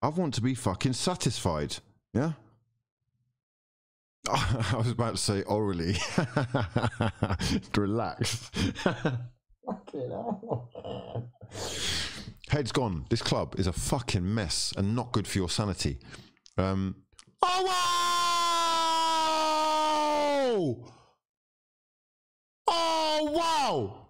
I want to be fucking satisfied. Yeah. I was about to say orally. Relax. Head's gone. This club is a fucking mess and not good for your sanity. Um, oh wow! Oh wow!